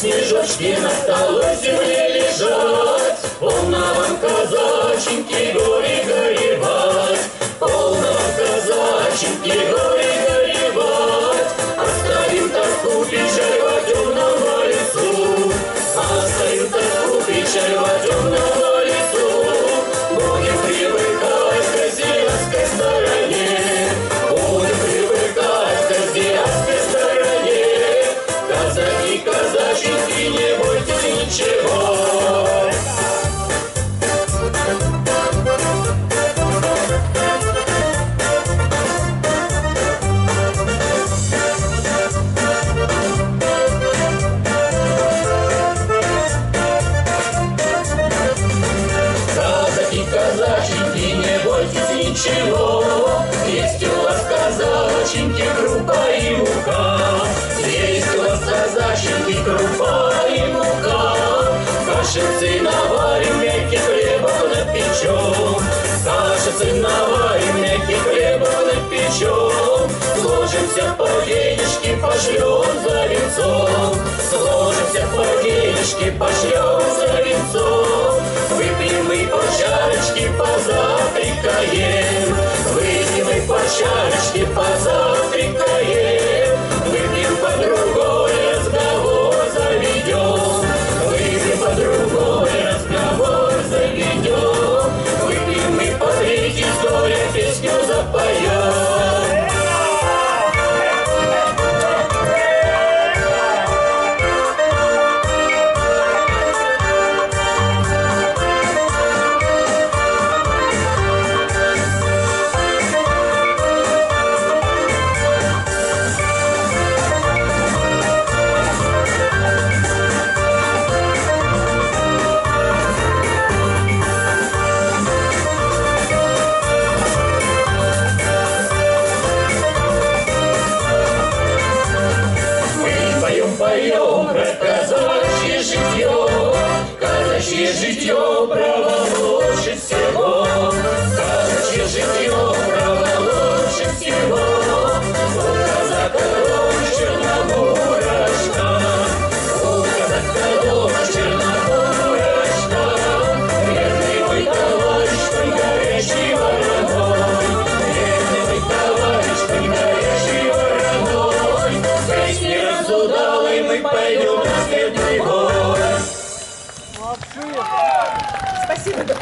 снежочки на столой земле лежат. Полно вам, казаченьки, горе горевать, Полно вам, казаченьки, горе ничего, Есть у вас казаченьки, крупа и мука. Есть у вас казаченьки, крупа и мука. Кашицы наварим, мягкий хлебов напечем. Кашицы наварим, мягкий хлебов напечем. Сложимся по денежке, пошлем за венцом. Сложимся по денежке, пошлем за венцом. Выпьем мы по чарочке, позавтракаем. Выпьем мы по чарочке, позавтракаем. своем, казачье житье, казачье житье правовое. Спасибо.